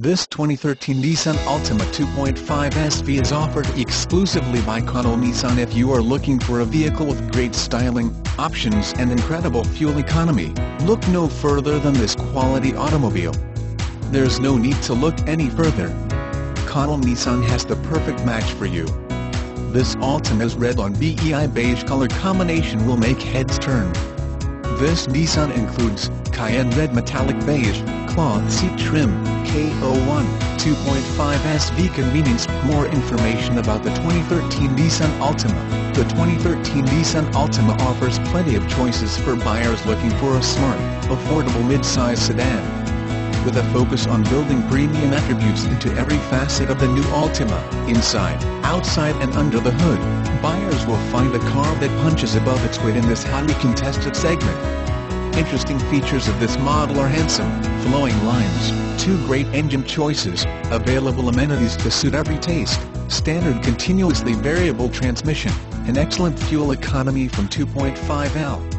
This 2013 Nissan Altima 2.5 SV is offered exclusively by Connell Nissan if you are looking for a vehicle with great styling, options and incredible fuel economy, look no further than this quality automobile. There's no need to look any further. Connell Nissan has the perfect match for you. This Altima's red on BEI beige color combination will make heads turn. This Nissan includes Cayenne Red Metallic Beige, Cloth Seat Trim, KO1, 2.5 SV Convenience. More information about the 2013 Nissan Altima. The 2013 Nissan Altima offers plenty of choices for buyers looking for a smart, affordable mid-size sedan. With a focus on building premium attributes into every facet of the new Altima, inside, outside and under the hood, buyers will find a car that punches above its weight in this highly contested segment. Interesting features of this model are handsome, flowing lines, two great engine choices, available amenities to suit every taste, standard continuously variable transmission, and excellent fuel economy from 2.5L.